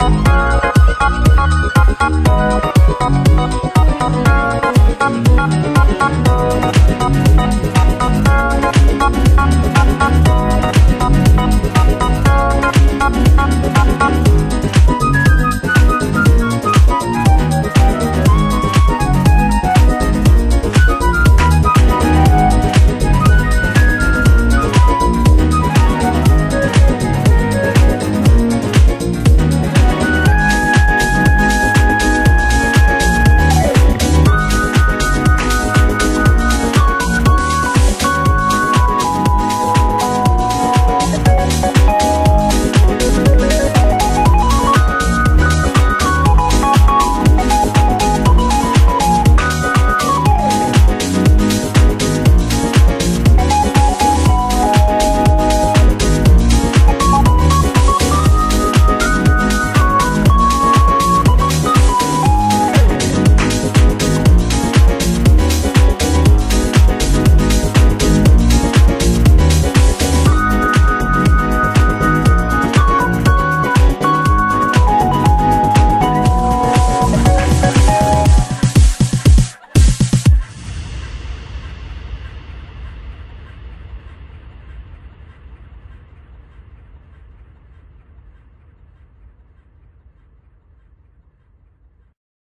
Música